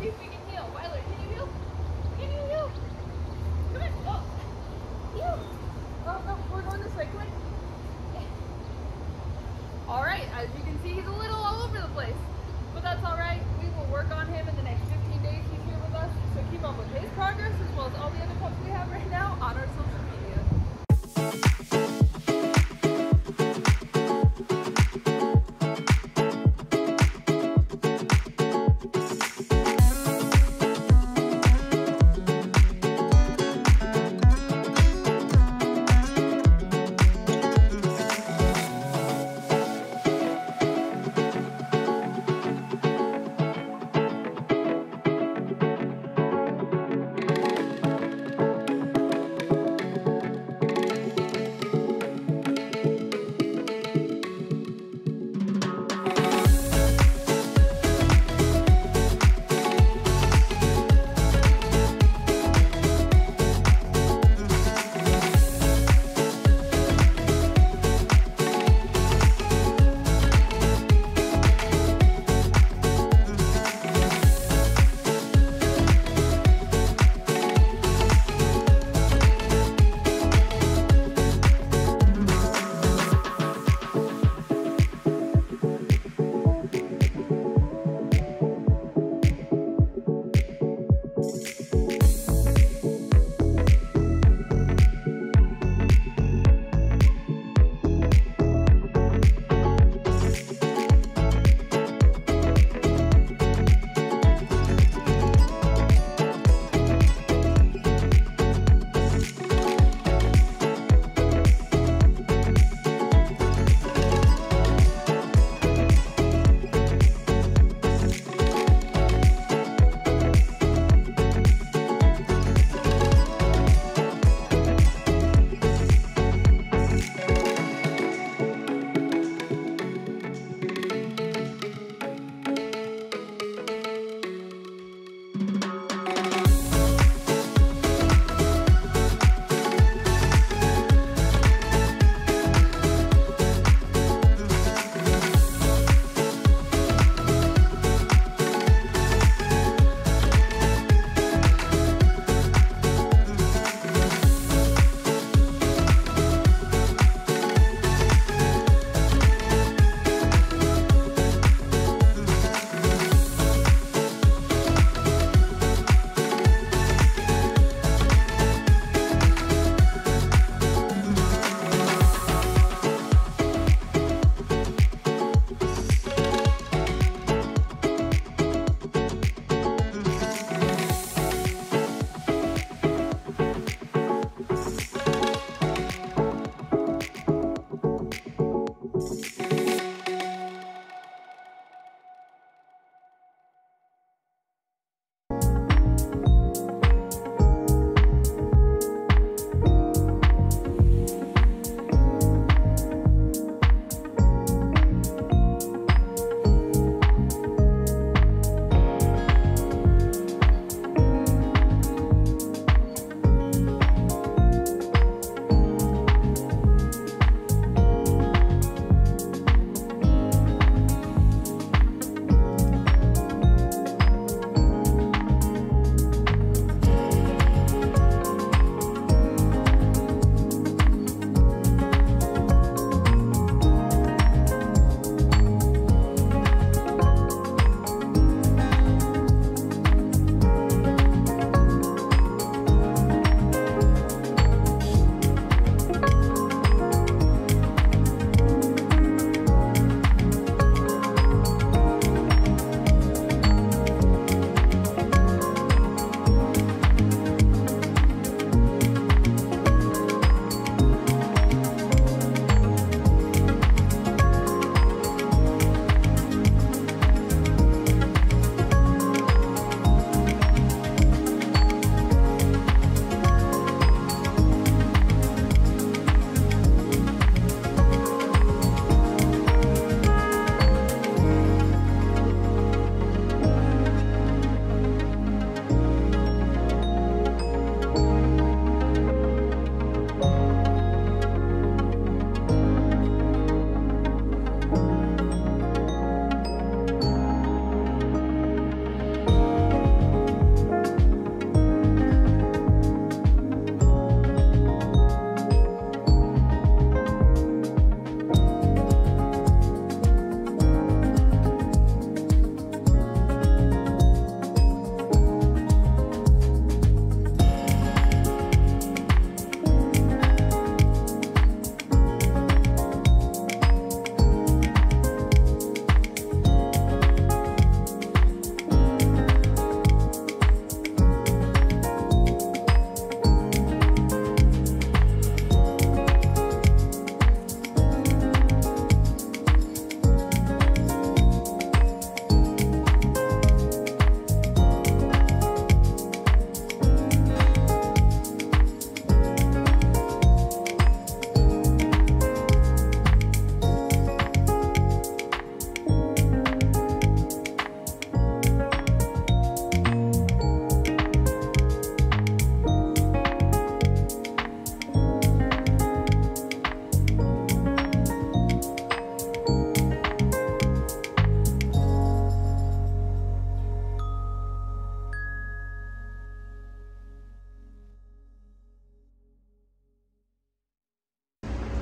see if we can heel. Wyler, can you heel? Can you heel? Come on. Oh. Heel. Oh, no, we're going this way. Come on. All right, as you can see, he's a little all over the place, but that's all right. We will work on him in the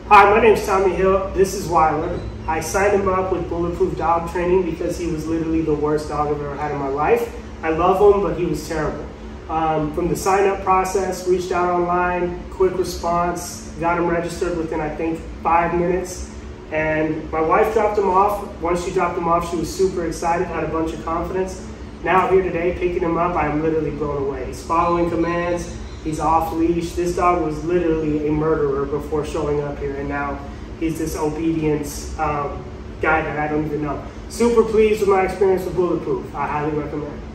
Hi, my name is Tommy Hill. This is Wyler. I signed him up with Bulletproof Dog Training because he was literally the worst dog I've ever had in my life. I love him, but he was terrible. Um, from the sign up process, reached out online, quick response, got him registered within I think five minutes. And my wife dropped him off. Once she dropped him off, she was super excited, had a bunch of confidence. Now here today, picking him up, I'm literally blown away. He's following commands. He's off leash. This dog was literally a murderer before showing up here, and now he's this obedience um, guy that I don't even know. Super pleased with my experience with Bulletproof. I highly recommend.